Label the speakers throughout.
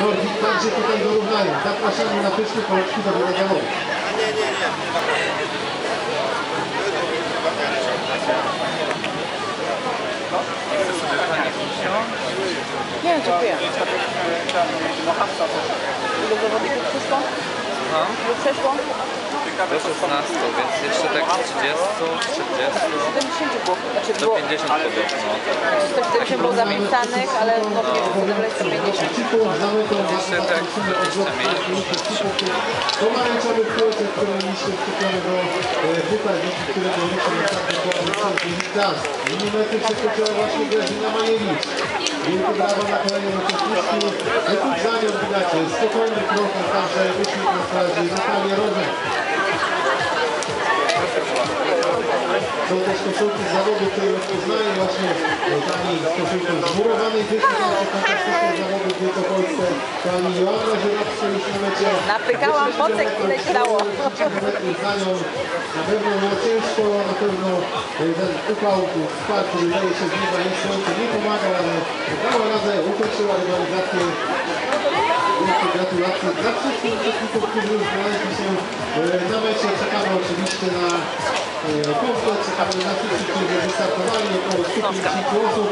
Speaker 1: Norwid także tutaj dorównają. Zapraszamy na pyszny polski do wywiadu.
Speaker 2: Nie wiem, dziękuję. Ilu zawodników przyszło?
Speaker 3: No,
Speaker 2: Ilu przeszło?
Speaker 3: Do 16, więc jeszcze tak 30, 40,
Speaker 2: 70 było. Znaczy
Speaker 3: do
Speaker 2: było
Speaker 3: 50 kobiet. No.
Speaker 2: 170 było zapisanych, ale no nie wiem, wybrać 150.
Speaker 1: Cipu znamy tą
Speaker 3: Jeszcze tak 20 miejsc.
Speaker 1: Pomarańczowy piłeczek, który do e, buta, dzięki któremu liczymy tak dokładnie przez Dziennik Gaz. Milimetry przekroczyła właśnie Grażyna Majewicz. Wielkie brawa na kolejnym uczestniczki. Jakub za nią widać spokojny krok, także wyśmiech na straży Natalia Rożek. Są też koszulki z zawodu, które rozpoznaje właśnie e, pani z koszulką zmurowanej wyśmiech, fantastycznych zawodów w Wielkopolsce. Pani Joanna Żyrowska już na mecie.
Speaker 2: Napykałam pocek, ile się dało.
Speaker 1: Na pewno było ciężko, na pewno ten upał, wsparcie wydaje się z nieba i słońce nie pomagał, ale dała radę, ukończyła rywalizację. Wielkie gratulacje dla wszystkich uczestników, którzy znaleźli się e, na mecie. Czekamy oczywiście na na wszystkich, którzy wystartowali. Około 150 osób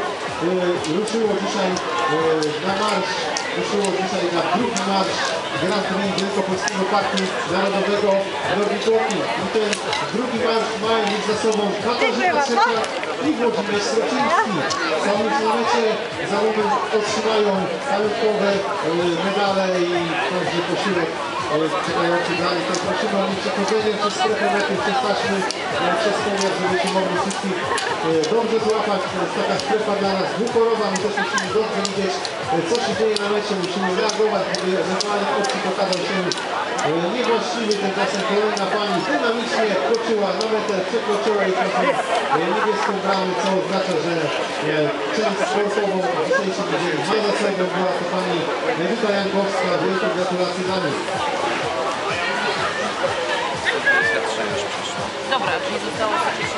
Speaker 1: ruszyło dzisiaj e, na marsz, ruszyło dzisiaj na drugi marsz Grand Prix Wielkopolskiego Parku Narodowego Nowy Tłoki. I ten drugi marsz ma mieć za sobą Katarzyna Trzecia i Włodzimierz Sroczyński. Już na mecie, za moment otrzymają pamiątkowe e, medale i każdy posiłek e, nich. To prosimy o nieprzechodzenie przez strefę mety, przez taśmy, przez żebyśmy mogli wszystkich e, dobrze złapać. To jest taka strefa dla nas dwuporowa, my też musimy dobrze widzieć, e, co się dzieje na mecie, musimy reagować, gdyby ewentualnie opcji pokazał się niewłaściwy. Tymczasem kolejna pani dynamicznie kroczyła na metę, przekroczyła i trafiła niebieską bramę, co oznacza, że część sportową w dzisiejszym niedzieli ma za sobą. Była to pani Edyta Jankowska. Wielkie gratulacje dla niej.
Speaker 2: Dobra, czyli zostało
Speaker 3: 40.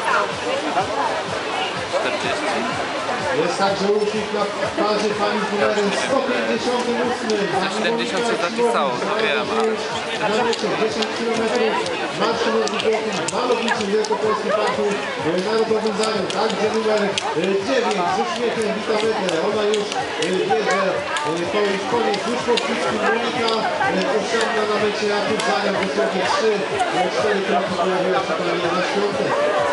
Speaker 1: Jest także ucznik na parze pani z numerem 158.
Speaker 3: 70 się zapisało, to wiem, ale...
Speaker 1: Na mecie 10 km odwrócowym w malowniczym Wielkopolskim Parku Narodowym Zaniu. Także numer 9 z uśmiechem wita metę. Ona już e, wie, że e, to już koniec. Już po wszystkim Monika e, osiągna na mecie Jakub Zaniu dosłownie 3, 4 kroki pojawiła się na świątek.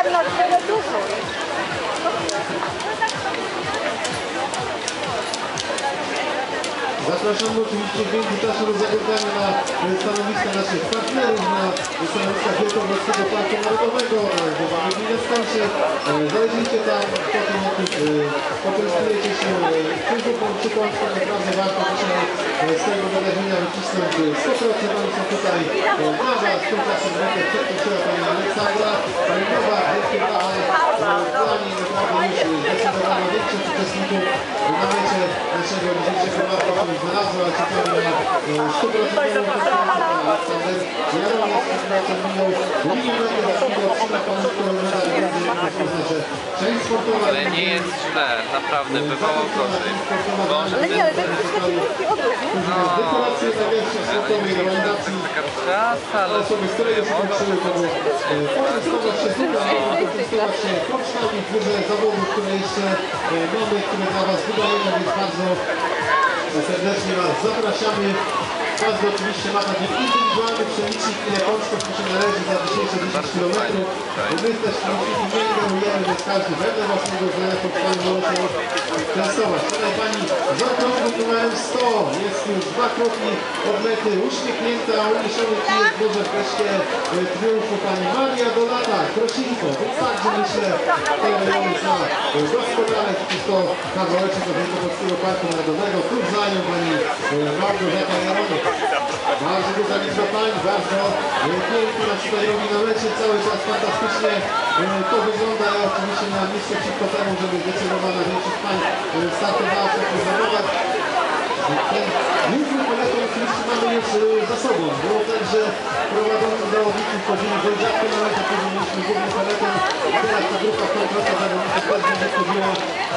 Speaker 2: Obrigada,
Speaker 1: Zapraszamy oczywiście w międzyczasie do na e, stanowiska naszych partnerów, na stanowiska Wielkopolskiego Parku Narodowego, e, bo mamy gminę w Skansie. E, Zajrzyjcie tam, potem już e, się księżówką czy pączką, naprawdę warto dzisiaj e, z tego wydarzenia wycisnąć e, 100%. Oni są tutaj dla Was, tymczasem rękę przekroczyła Pani Aleksandra, Pani Nowa, wielkie brawa e, dla niej naprawdę już zdecydowanie większość uczestników na się znalazła, czekamy na e, 100% Aleksander Jaroń jest pracą minął linię mety, za chwilę otrzyma pamiątkowy medal, będzie przyznać, że część sportowa
Speaker 3: Ale nie jest źle, naprawdę bywało gorzej. Może
Speaker 2: Ale nie, ale to jest taki wielki odwrót, nie?
Speaker 1: Dekoracje sportowej organizacji
Speaker 3: taka trasa, ale
Speaker 1: osoby, które już skończyły tego potestować się tutaj, potestować się kosztami w górze zawodów, które jeszcze e, mamy, które dla Was serdecznie Was zapraszamy. Każdy oczywiście ma indywidualny przelicznik, ile mu się należy za dzisiejsze 10 km. My też nie ignorujemy, więc każdy wedle własnego zdania pączkami może testować. Tutaj Pani za krokiem numerem 100 jest już dwa kroki od mety, uśmiechnięta, uniesiony kijek może wreszcie e, triumfu Pani Maria Dolata, Krosinko, więc także myślę, to rejony zna e, doskonale, przecież to kawałeczek od Wielkopolskiego Parku Narodowego, tuż za nią Pani e, Małgorzata Jaronek. Bardzo liczba pań, bardzo e, pięknie nas tutaj na mecie, cały czas fantastycznie e, to wygląda. Ja oczywiście na miejscu przeciwko temu, żeby zdecydowana większość pań e, startowała w takich zawodach. Główny peleton oczywiście już y, za sobą. Było tak, że prowadzący zawodnicy wchodzili do dziadku na metę, później mieliśmy główny peletę. Teraz ta grupa kontrola zawodników też będzie wchodziła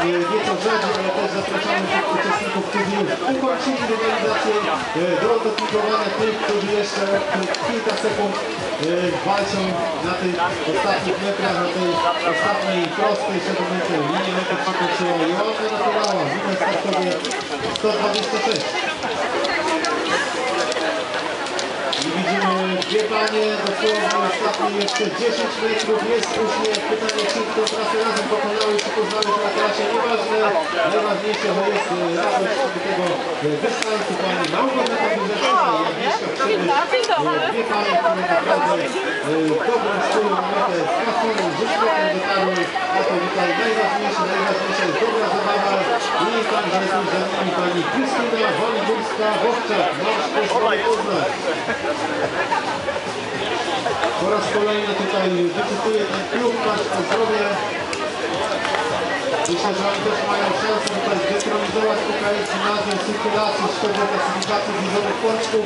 Speaker 1: y, nieco rzadziej, ale też zapraszamy tych uczestników, którzy ukończyli rywalizację y, do dopingowania tych, którzy jeszcze kilka sekund y, walczą na tych ostatnich metrach, na tej ostatniej prostej 7 metrów. Linię mety przekroczyła Joanna Naturała, numer startowy 126. I dwie panie, dosłownie ostatnie jeszcze 10 metrów, jest uśmiech, pytanie czy kto trasę razem pokonały, czy poznały się na trasie, nieważne, najważniejsze, że jest e, radość tego e, dystansu, pani Małgorzata Burzewska i Agnieszka Przybysz, E, dwie panie, które naprawdę stylu na metę z pasją, z uśmiechem dotarły, a to tutaj najważniejsze, najważniejsze jest dobra zabawa. I także tuż za nimi pani Krystyna Woliburska-Wowczak, nasz Poznań. Po raz kolejny tutaj wyczytuję ten klub, Patrz o zdrowie. Myślę, że oni też mają szansę tutaj zdetronizować UKS Gimnazjum Cyrkulacji, szkoły klasyfikacji wizowych pączków.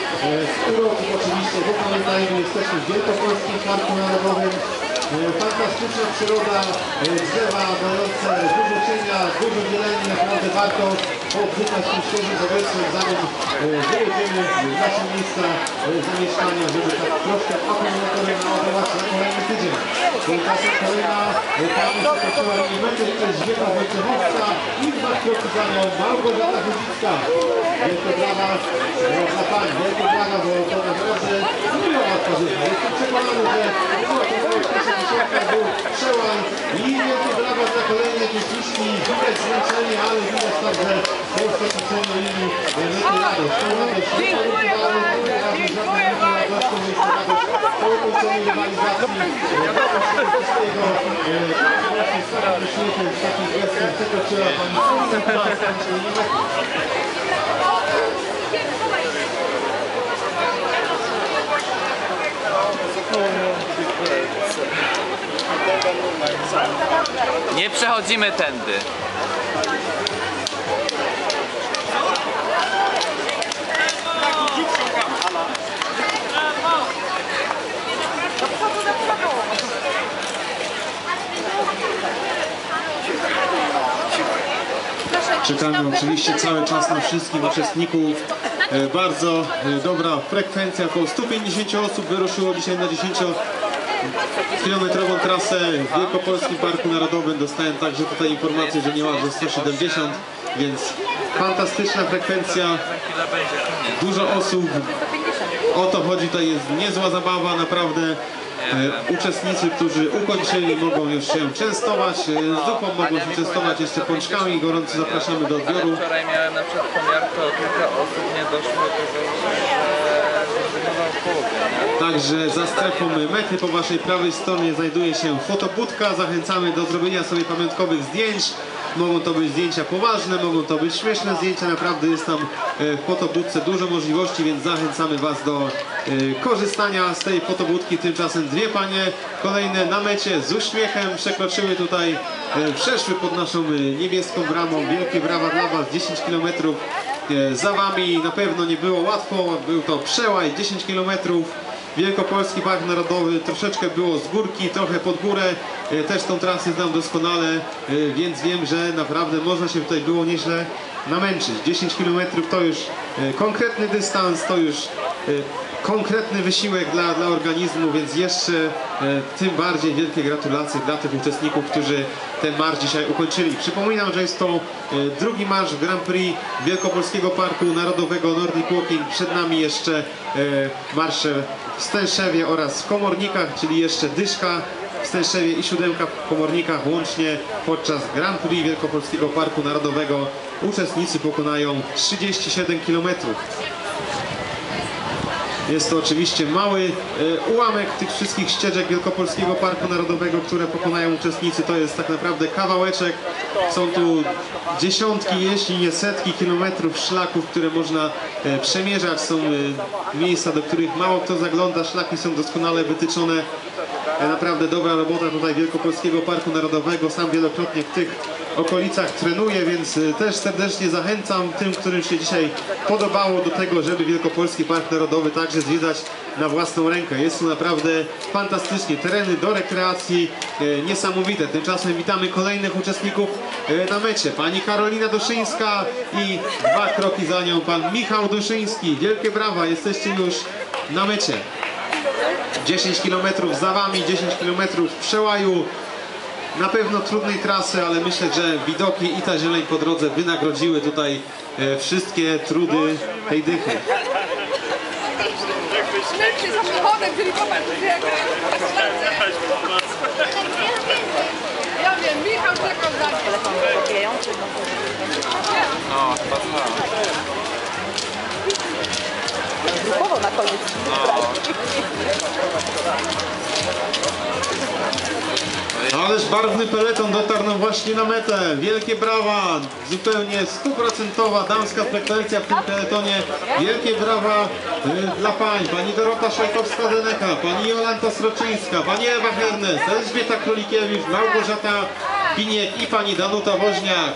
Speaker 1: z uroków oczywiście, bo pamiętajmy, jesteśmy w Wielkopolskim Parku Narodowym, E, Fantastyczna przyroda, e, drzewa dające dużo cienia, dużo zieleni, naprawdę warto oddychać tym świeżym powietrzem, zanim e, wyjedziemy w nasze miejsca e, zamieszkania, żeby tak troszkę akumulatory naładować na kolejny tydzień. Tymczasem kolejna e, pani przekroczyła linii mety, to jest Zwieka Wojciechowska i dwa kroki za nią Małgorzata Chudzicka. Wielkie brawa dla pani, wielkie brawa, bo to naprawdę nie była łatwa rzecz. Jestem przekonany, że była to najważniejsza dziesiątka, był przełam i wielkie kolejnej techniczki. Widać zmęczenie, ale widać także po przekroczeniu linii e, mety radość. To radość, to radość, żadna inna radością jest to radość po ukończeniu rywalizacji. Radość tego wszystkiego, właśnie z takim uśmiechem, z takim gestem przekroczyła pani skończenie linii mety.
Speaker 3: Nie przechodzimy tędy.
Speaker 1: Czekamy oczywiście cały czas na wszystkich uczestników. E, Bardzo e, dobra frekwencja, około 150 osób wyruszyło dzisiaj na 10 kilometrową trasę w Wielkopolskim Parku Narodowym. Dostałem także tutaj informację, że niemalże 170, więc fantastyczna frekwencja, dużo osób. O to chodzi, to jest niezła zabawa, naprawdę. E, uczestnicy, którzy ukończyli mogą już się częstować, e, zupą mogą się częstować jeszcze pączkami, gorąco zapraszamy do odbioru.
Speaker 3: Wczoraj miałem na przykład pomiar, to kilka osób nie doszło do że zrezygnował w połowie. nie?
Speaker 1: Także za strefą mety po waszej prawej stronie znajduje się fotobudka. Zachęcamy do zrobienia sobie pamiątkowych zdjęć. Mogą to być zdjęcia poważne, mogą to być śmieszne zdjęcia. Naprawdę jest tam e, w fotobudce dużo możliwości, więc zachęcamy was do e, korzystania z tej fotobudki. Tymczasem dwie panie kolejne na mecie z uśmiechem przekroczyły tutaj, e, przeszły pod naszą niebieską bramą. Wielkie brawa dla was, 10 km E, za wami na pewno nie było łatwo, był to przełaj 10 km. Wielkopolski Park Narodowy troszeczkę było z górki, trochę pod górę. E, Też tą trasę znam doskonale, e, więc wiem, że naprawdę można się tutaj było nieźle namęczyć. 10 km to już e, konkretny dystans, to już e, konkretny wysiłek dla, dla organizmu, więc jeszcze e, tym bardziej wielkie gratulacje dla tych uczestników, którzy ten marsz dzisiaj ukończyli. Przypominam, że jest to e, drugi marsz Grand Prix Wielkopolskiego Parku Narodowego Nordic Walking. Przed nami jeszcze e, marsze w Stęszewie oraz w Komornikach, czyli jeszcze dyszka w Stęszewie i siódemka w Komornikach. Łącznie podczas Grand Prix Wielkopolskiego Parku Narodowego uczestnicy pokonają 37 kilometrów. Jest to oczywiście mały e, ułamek tych wszystkich ścieżek Wielkopolskiego Parku Narodowego, które pokonają uczestnicy. To jest tak naprawdę kawałeczek. Są tu dziesiątki, jeśli nie setki kilometrów szlaków, które można e, przemierzać. Są e, miejsca, do których mało kto zagląda. Szlaki są doskonale wytyczone. Naprawdę dobra robota tutaj Wielkopolskiego Parku Narodowego. Sam wielokrotnie w tych okolicach trenuję, więc e, też serdecznie zachęcam tym, którym się dzisiaj podobało do tego, żeby Wielkopolski Park Narodowy także zwiedzać na własną rękę. Jest tu naprawdę fantastycznie. Tereny do rekreacji e, niesamowite. Tymczasem witamy kolejnych uczestników e, na mecie. Pani Karolina Doszyńska i dwa kroki za nią pan Michał Doszyński. Wielkie brawa, jesteście już na mecie. 10 km za wami, 10 km w przełaju. Na pewno trudnej trasy, ale myślę, że widoki i ta zieleń po drodze wynagrodziły tutaj e, wszystkie trudy tej dychy.
Speaker 4: Ja wiem, Michał czekał za
Speaker 3: No, chyba
Speaker 2: grupowo na koniec.
Speaker 1: Ależ barwny peleton dotarł właśnie na metę. Wielkie brawa, zupełnie stuprocentowa damska frekwencja w tym peletonie. Wielkie brawa y, dla pań. Pani Dorota Szajkowska-Deneka, pani Jolanta Sroczyńska, pani Ewa Hernes, Elżbieta Królikiewicz, Małgorzata Piniek i pani Danuta Woźniak.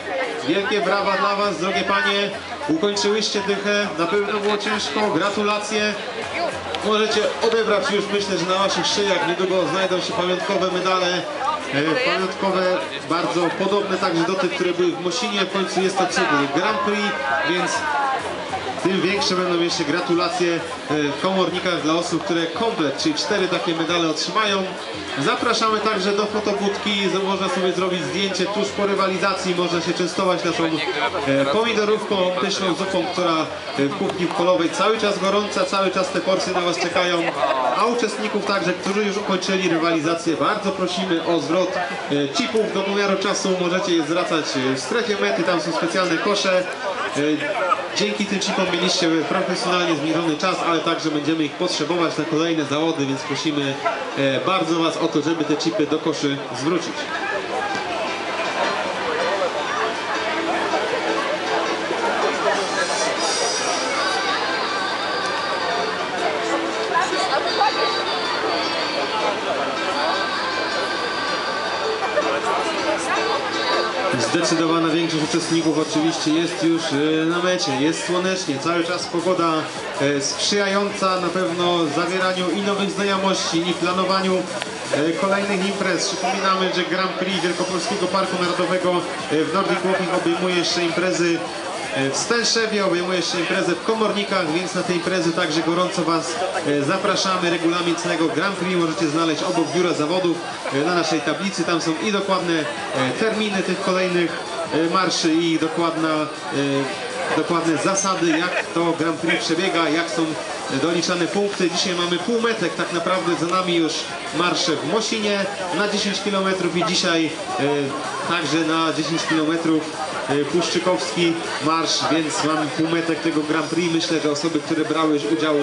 Speaker 1: Wielkie brawa dla was, drogie panie. Ukończyłyście dychę, na pewno było ciężko. Gratulacje. Możecie odebrać już, myślę, że na waszych szyjach niedługo znajdą się pamiątkowe medale. E, Pamiątkowe, bardzo podobne także do tych, które były w Mosinie. W końcu jest to Grand Prix, więc tym większe będą jeszcze gratulacje e, w komornikach dla osób, które komplet, czyli cztery takie medale otrzymają. Zapraszamy także do fotobudki, można sobie zrobić zdjęcie tuż po rywalizacji, można się częstować naszą e, pomidorówką, pyszną zupą, która e, w kuchni polowej cały czas gorąca, cały czas te porcje na Was czekają. A uczestników także, którzy już ukończyli rywalizację, bardzo prosimy o zwrot chipów do pomiaru czasu. Możecie je zwracać w strefie mety, tam są specjalne kosze. Dzięki tym chipom mieliście profesjonalnie zmierzony czas, ale także będziemy ich potrzebować na kolejne zawody, więc prosimy e, bardzo Was o to, żeby te chipy do koszy zwrócić. Zdecydowana większość uczestników oczywiście jest już e, na mecie, jest słonecznie, cały czas pogoda e, sprzyjająca na pewno zawieraniu i nowych znajomości i planowaniu e, kolejnych imprez. Przypominamy, że Grand Prix Wielkopolskiego Parku Narodowego e, w Nordic Walking obejmuje jeszcze imprezy w Stęszewie, obejmuje jeszcze imprezę w Komornikach, więc na te imprezy także gorąco Was e, zapraszamy. Regulamin całego Grand Prix możecie znaleźć obok biura zawodów e, na naszej tablicy. Tam są i dokładne e, terminy tych kolejnych e, marszy i dokładna, e, dokładne zasady, jak to Grand Prix przebiega, jak są doliczane punkty. Dzisiaj mamy półmetek, tak naprawdę za nami już marsze w Mosinie na 10 km i dzisiaj e, także na 10 km e, Puszczykowski marsz, więc mamy półmetek tego Grand Prix. Myślę, że osoby, które brały udział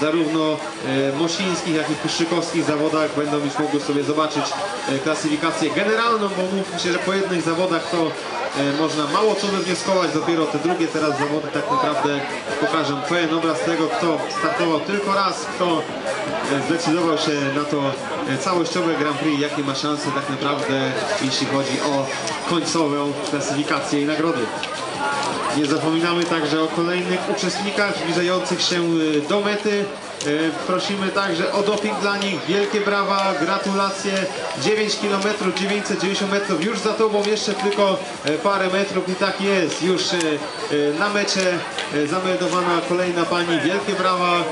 Speaker 1: zarówno e, mosińskich, jak i puszczykowskich zawodach będą już mogły sobie zobaczyć e, klasyfikację generalną, bo mówmy się, że po jednych zawodach to można mało co wywnioskować, dopiero te drugie teraz zawody tak naprawdę pokażą pełen obraz tego, kto startował tylko raz, kto e, zdecydował się na to e, całościowe Grand Prix, jakie ma szanse tak naprawdę, jeśli chodzi o końcową klasyfikację i nagrody. Nie zapominamy także o kolejnych uczestnikach zbliżających się y, do mety. Y, Prosimy także o doping dla nich. Wielkie brawa, gratulacje. 9 km, 990 metrów już za tobą, jeszcze tylko y, parę metrów i tak jest. Już na mecie zameldowana kolejna pani. Wielkie brawa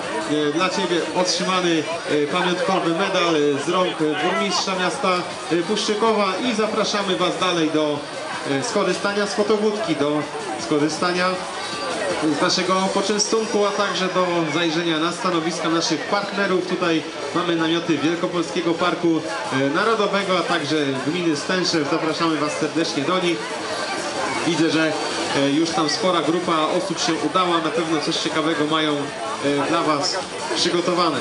Speaker 1: dla ciebie. Otrzymany pamiątkowy medal z rąk burmistrza miasta Puszczykowa i zapraszamy Was dalej do skorzystania z fotowódki, do skorzystania z naszego poczęstunku, a także do zajrzenia na stanowiska naszych partnerów. Tutaj mamy namioty Wielkopolskiego Parku e, Narodowego, a także gminy Stęszew. Zapraszamy Was serdecznie do nich. Widzę, że e, już tam spora grupa osób się udała, na pewno coś ciekawego mają e, dla Was przygotowane.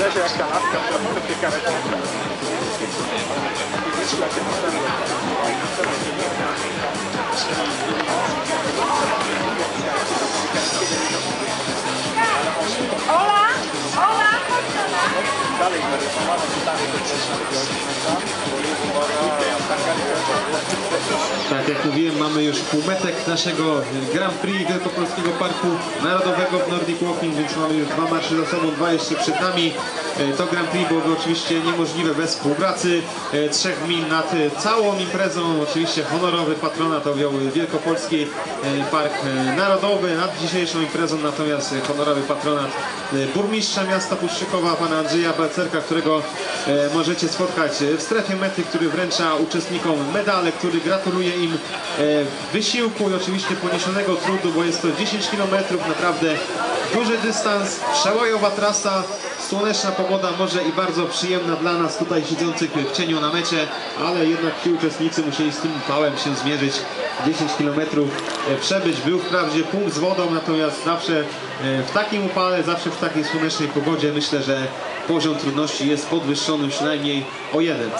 Speaker 4: لا شك عسكر في كانت Thank you. Nas!
Speaker 1: Tak jak mówiłem, mamy już półmetek naszego Grand Prix Wielkopolskiego Parku Narodowego w Nordic Walking, więc mamy już dwa marsze za sobą, dwa jeszcze przed nami. E, To Grand Prix byłoby oczywiście niemożliwe bez współpracy e, trzech gmin nad całą imprezą. Oczywiście honorowy patronat objął Wielkopolski e, Park Narodowy nad dzisiejszą imprezą, natomiast honorowy patronat burmistrza miasta Puszczykowa, pana Andrzeja Balcerka, którego e, możecie spotkać e, w strefie mety, który wręcza uczestnikom medale, który gratuluje im e, wysiłku i oczywiście poniesionego trudu, bo jest to 10 km, naprawdę duży dystans, przełajowa trasa, słoneczna pogoda, może i bardzo przyjemna dla nas tutaj siedzących w cieniu na mecie, ale jednak ci uczestnicy musieli z tym upałem się zmierzyć. 10 km przebyć. Był wprawdzie punkt z wodą, natomiast zawsze e, w takim upale, zawsze w takiej słonecznej pogodzie myślę, że poziom trudności jest podwyższony przynajmniej o jeden.